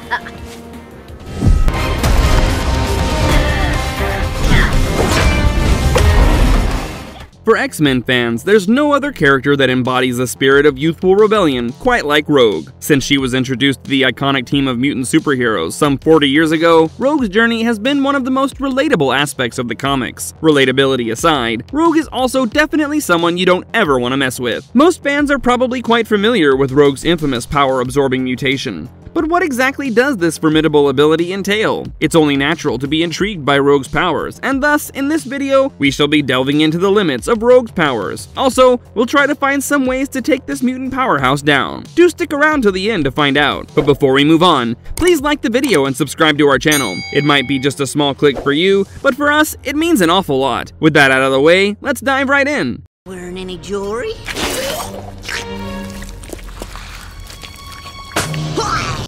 For X-Men fans, there's no other character that embodies the spirit of youthful rebellion quite like Rogue. Since she was introduced to the iconic team of mutant superheroes some 40 years ago, Rogue's journey has been one of the most relatable aspects of the comics. Relatability aside, Rogue is also definitely someone you don't ever want to mess with. Most fans are probably quite familiar with Rogue's infamous power-absorbing mutation. But what exactly does this formidable ability entail? It's only natural to be intrigued by Rogue's powers, and thus, in this video, we shall be delving into the limits of Rogue's powers. Also, we'll try to find some ways to take this mutant powerhouse down. Do stick around till the end to find out. But before we move on, please like the video and subscribe to our channel. It might be just a small click for you, but for us, it means an awful lot. With that out of the way, let's dive right in. Wearing any jewelry?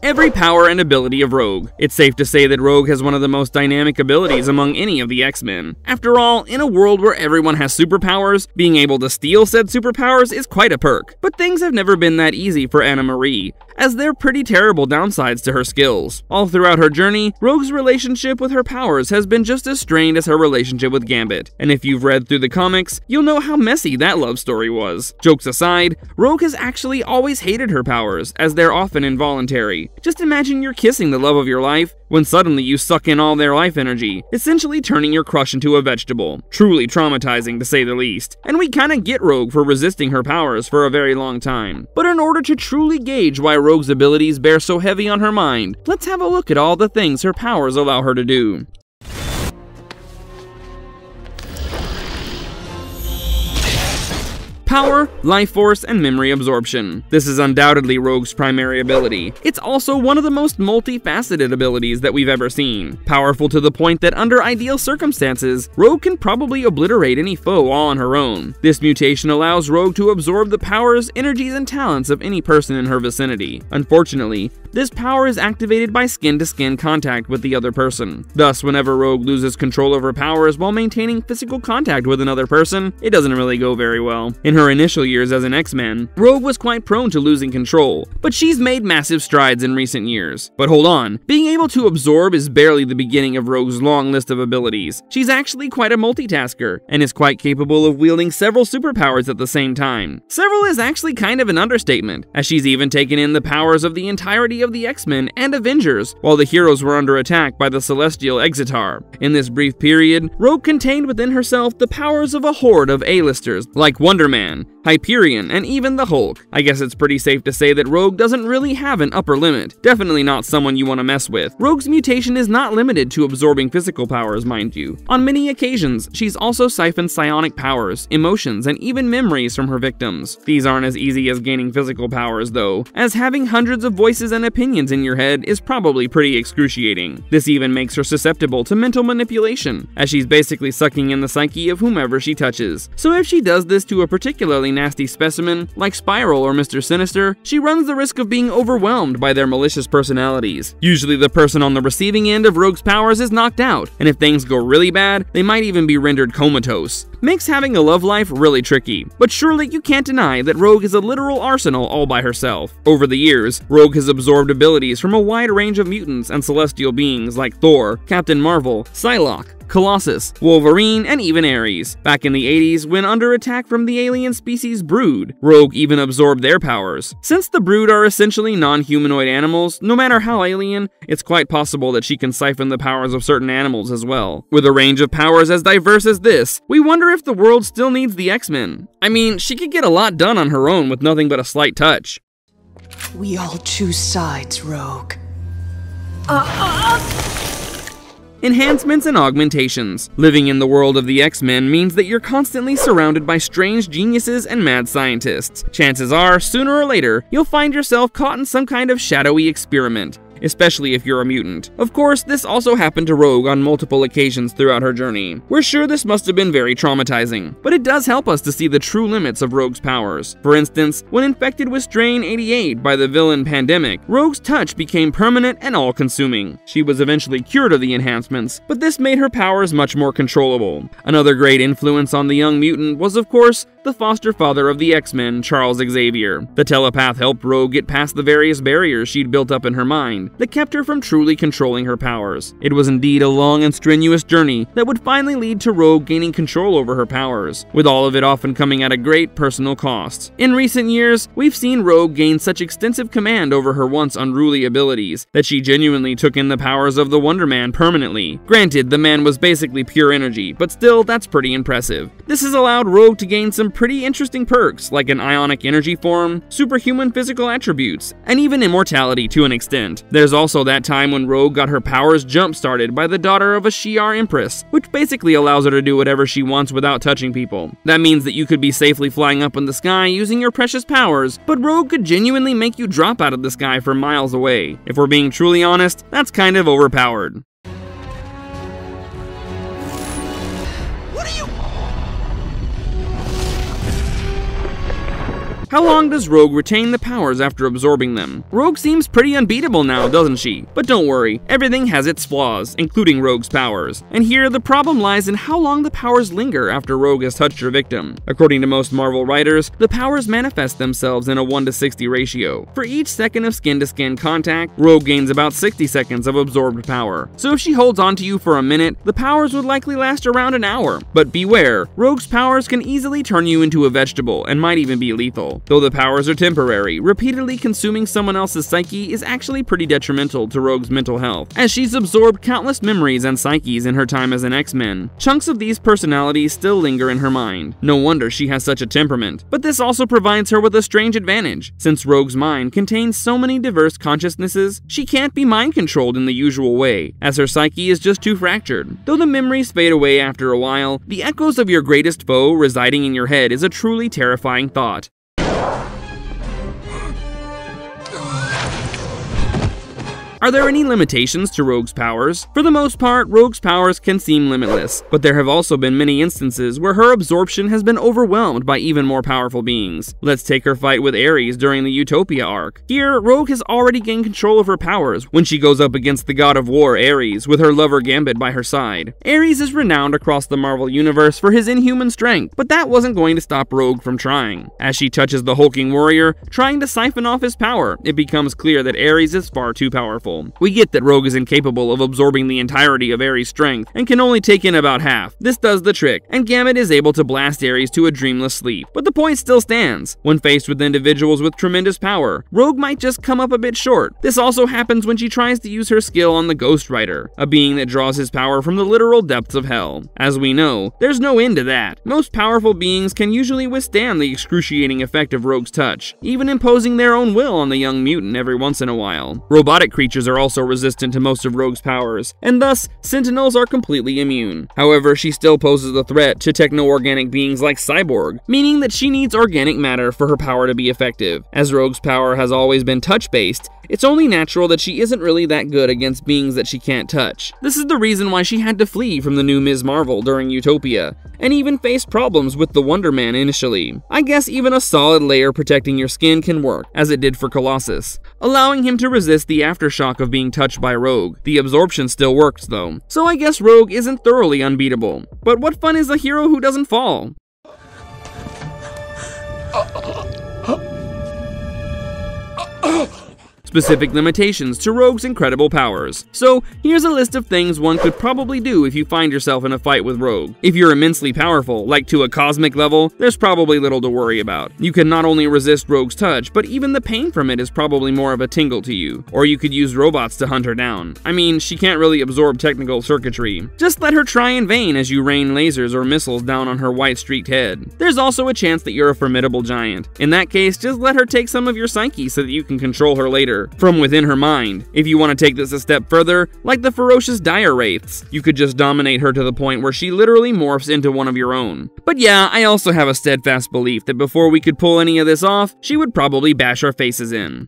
Every power and ability of Rogue. It's safe to say that Rogue has one of the most dynamic abilities among any of the X-Men. After all, in a world where everyone has superpowers, being able to steal said superpowers is quite a perk. But things have never been that easy for Anna Marie, as they're pretty terrible downsides to her skills. All throughout her journey, Rogue's relationship with her powers has been just as strained as her relationship with Gambit, and if you've read through the comics, you'll know how messy that love story was. Jokes aside, Rogue has actually always hated her powers, as they're often involuntary. Just imagine you're kissing the love of your life, when suddenly you suck in all their life energy, essentially turning your crush into a vegetable. Truly traumatizing to say the least. And we kinda get Rogue for resisting her powers for a very long time. But in order to truly gauge why Rogue's abilities bear so heavy on her mind, let's have a look at all the things her powers allow her to do. Power, life force, and memory absorption. This is undoubtedly Rogue's primary ability. It's also one of the most multifaceted abilities that we've ever seen. Powerful to the point that under ideal circumstances, Rogue can probably obliterate any foe all on her own. This mutation allows Rogue to absorb the powers, energies, and talents of any person in her vicinity. Unfortunately, this power is activated by skin-to-skin -skin contact with the other person. Thus, whenever Rogue loses control over powers while maintaining physical contact with another person, it doesn't really go very well. In her initial years as an X-Men, Rogue was quite prone to losing control, but she's made massive strides in recent years. But hold on, being able to absorb is barely the beginning of Rogue's long list of abilities. She's actually quite a multitasker, and is quite capable of wielding several superpowers at the same time. Several is actually kind of an understatement, as she's even taken in the powers of the entirety of the X-Men and Avengers, while the heroes were under attack by the celestial Exitar. In this brief period, Rogue contained within herself the powers of a horde of A-listers, like Wonder Man, Hyperion, and even the Hulk. I guess it's pretty safe to say that Rogue doesn't really have an upper limit. Definitely not someone you want to mess with. Rogue's mutation is not limited to absorbing physical powers, mind you. On many occasions, she's also siphoned psionic powers, emotions, and even memories from her victims. These aren't as easy as gaining physical powers, though, as having hundreds of voices and opinions in your head is probably pretty excruciating. This even makes her susceptible to mental manipulation, as she's basically sucking in the psyche of whomever she touches. So if she does this to a particularly nasty specimen, like Spiral or Mr. Sinister, she runs the risk of being overwhelmed by their malicious personalities. Usually the person on the receiving end of Rogue's powers is knocked out, and if things go really bad, they might even be rendered comatose. Makes having a love life really tricky, but surely you can't deny that Rogue is a literal arsenal all by herself. Over the years, Rogue has absorbed abilities from a wide range of mutants and celestial beings like Thor, Captain Marvel, Psylocke, Colossus, Wolverine, and even Ares. Back in the 80s, when under attack from the alien species Brood, Rogue even absorbed their powers. Since the Brood are essentially non-humanoid animals, no matter how alien, it's quite possible that she can siphon the powers of certain animals as well. With a range of powers as diverse as this, we wonder if the world still needs the X-Men. I mean, she could get a lot done on her own with nothing but a slight touch. We all choose sides, Rogue. Uh, Enhancements and augmentations. Living in the world of the X-Men means that you're constantly surrounded by strange geniuses and mad scientists. Chances are, sooner or later, you'll find yourself caught in some kind of shadowy experiment especially if you're a mutant. Of course, this also happened to Rogue on multiple occasions throughout her journey. We're sure this must have been very traumatizing, but it does help us to see the true limits of Rogue's powers. For instance, when infected with Strain 88 by the villain Pandemic, Rogue's touch became permanent and all-consuming. She was eventually cured of the enhancements, but this made her powers much more controllable. Another great influence on the young mutant was, of course, the foster father of the X-Men, Charles Xavier. The telepath helped Rogue get past the various barriers she'd built up in her mind, that kept her from truly controlling her powers. It was indeed a long and strenuous journey that would finally lead to Rogue gaining control over her powers, with all of it often coming at a great personal cost. In recent years, we've seen Rogue gain such extensive command over her once unruly abilities that she genuinely took in the powers of the Wonder Man permanently. Granted, the man was basically pure energy, but still, that's pretty impressive. This has allowed Rogue to gain some pretty interesting perks, like an ionic energy form, superhuman physical attributes, and even immortality to an extent. Also that time when Rogue got her powers jump-started by the daughter of a Shi'ar Empress, which basically allows her to do whatever she wants without touching people. That means that you could be safely flying up in the sky using your precious powers, but Rogue could genuinely make you drop out of the sky for miles away. If we're being truly honest, that's kind of overpowered. How long does Rogue retain the powers after absorbing them? Rogue seems pretty unbeatable now, doesn't she? But don't worry, everything has its flaws, including Rogue's powers. And here, the problem lies in how long the powers linger after Rogue has touched her victim. According to most Marvel writers, the powers manifest themselves in a 1 to 60 ratio. For each second of skin-to-skin -skin contact, Rogue gains about 60 seconds of absorbed power. So if she holds onto you for a minute, the powers would likely last around an hour. But beware, Rogue's powers can easily turn you into a vegetable and might even be lethal. Though the powers are temporary, repeatedly consuming someone else's psyche is actually pretty detrimental to Rogue's mental health, as she's absorbed countless memories and psyches in her time as an X-Men. Chunks of these personalities still linger in her mind. No wonder she has such a temperament. But this also provides her with a strange advantage. Since Rogue's mind contains so many diverse consciousnesses, she can't be mind controlled in the usual way, as her psyche is just too fractured. Though the memories fade away after a while, the echoes of your greatest foe residing in your head is a truly terrifying thought. Are there any limitations to Rogue's powers? For the most part, Rogue's powers can seem limitless, but there have also been many instances where her absorption has been overwhelmed by even more powerful beings. Let's take her fight with Ares during the Utopia arc. Here, Rogue has already gained control of her powers when she goes up against the god of war Ares with her lover Gambit by her side. Ares is renowned across the Marvel universe for his inhuman strength, but that wasn't going to stop Rogue from trying. As she touches the hulking warrior, trying to siphon off his power, it becomes clear that Ares is far too powerful powerful. We get that Rogue is incapable of absorbing the entirety of Ares' strength and can only take in about half. This does the trick, and Gambit is able to blast Ares to a dreamless sleep. But the point still stands. When faced with individuals with tremendous power, Rogue might just come up a bit short. This also happens when she tries to use her skill on the Ghost Rider, a being that draws his power from the literal depths of hell. As we know, there's no end to that. Most powerful beings can usually withstand the excruciating effect of Rogue's touch, even imposing their own will on the young mutant every once in a while. Robotic creatures creatures are also resistant to most of Rogue's powers, and thus, Sentinels are completely immune. However, she still poses a threat to techno-organic beings like Cyborg, meaning that she needs organic matter for her power to be effective. As Rogue's power has always been touch-based, it's only natural that she isn't really that good against beings that she can't touch. This is the reason why she had to flee from the new Ms. Marvel during Utopia, and even faced problems with the Wonder Man initially. I guess even a solid layer protecting your skin can work, as it did for Colossus, allowing him to resist the aftershock of being touched by Rogue. The absorption still works though, so I guess Rogue isn't thoroughly unbeatable. But what fun is a hero who doesn't fall? Specific limitations to Rogue's incredible powers. So here's a list of things one could probably do if you find yourself in a fight with Rogue. If you're immensely powerful, like to a cosmic level, there's probably little to worry about. You can not only resist Rogue's touch, but even the pain from it is probably more of a tingle to you. Or you could use robots to hunt her down. I mean, she can't really absorb technical circuitry. Just let her try in vain as you rain lasers or missiles down on her white streaked head. There's also a chance that you're a formidable giant. In that case, just let her take some of your psyche so that you can control her later from within her mind. If you want to take this a step further, like the ferocious dire wraiths, you could just dominate her to the point where she literally morphs into one of your own. But yeah, I also have a steadfast belief that before we could pull any of this off, she would probably bash our faces in.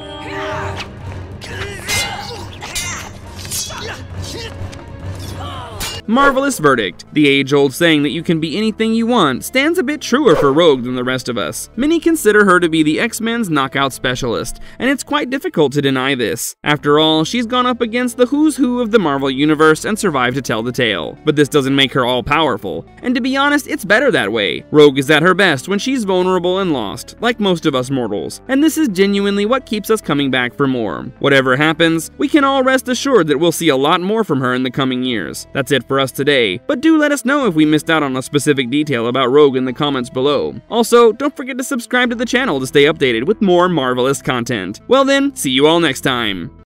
Marvelous verdict. The age-old saying that you can be anything you want stands a bit truer for Rogue than the rest of us. Many consider her to be the X-Men's knockout specialist, and it's quite difficult to deny this. After all, she's gone up against the who's who of the Marvel Universe and survived to tell the tale. But this doesn't make her all-powerful, and to be honest, it's better that way. Rogue is at her best when she's vulnerable and lost, like most of us mortals, and this is genuinely what keeps us coming back for more. Whatever happens, we can all rest assured that we'll see a lot more from her in the coming years. That's it for us today, but do let us know if we missed out on a specific detail about Rogue in the comments below. Also, don't forget to subscribe to the channel to stay updated with more marvelous content. Well then, see you all next time.